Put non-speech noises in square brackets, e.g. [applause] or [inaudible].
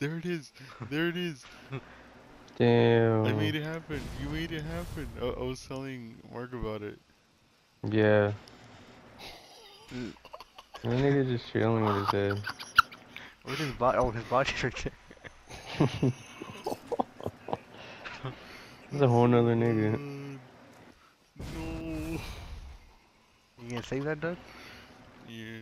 There it is. There it is. Damn. I made it happen. You made it happen. I, I was telling Mark about it. Yeah. [laughs] That nigga just chilling with his head. Where's his body? Oh, his body right there. He's a whole nother nigga. Oh, no. You gonna save that, Doug? Yeah.